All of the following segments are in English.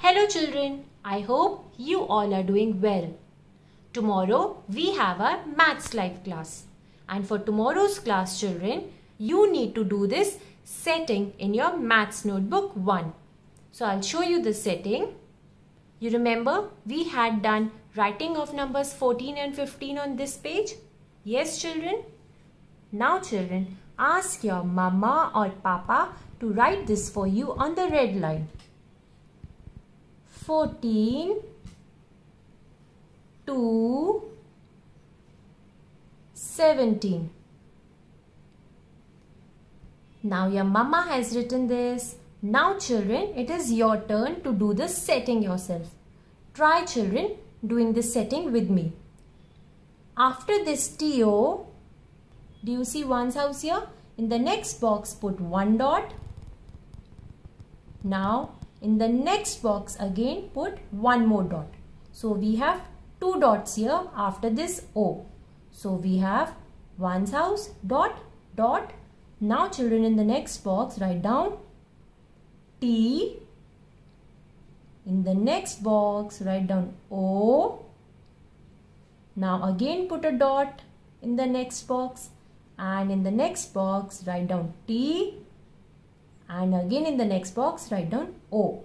Hello children, I hope you all are doing well. Tomorrow we have our maths live class. And for tomorrow's class children, you need to do this setting in your maths notebook 1. So I'll show you the setting. You remember we had done writing of numbers 14 and 15 on this page? Yes children? Now children, ask your mama or papa to write this for you on the red line. 14 to 17. Now your mama has written this. Now children, it is your turn to do the setting yourself. Try children doing this setting with me. After this TO, do you see one's house here? In the next box put one dot. Now in the next box again put one more dot. So we have two dots here after this O. So we have one's house dot dot. Now children in the next box write down T. In the next box write down O. Now again put a dot in the next box and in the next box write down T and again in the next box write down O.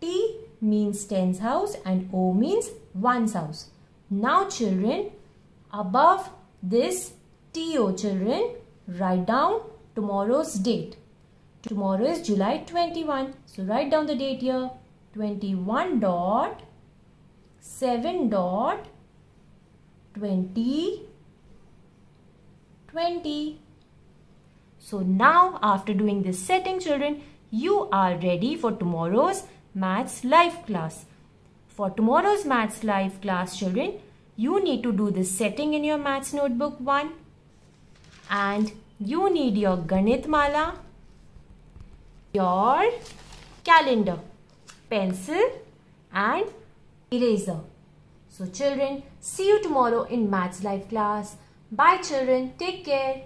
T means tens house and O means one's house. Now children above this TO children write down tomorrow's date. Tomorrow is July 21. So write down the date here 21 dot 7 dot 20 20 so now after doing this setting children, you are ready for tomorrow's maths live class. For tomorrow's maths live class children, you need to do this setting in your maths notebook 1 and you need your Ganit Mala, your calendar, pencil and eraser. So children, see you tomorrow in maths live class. Bye children, take care.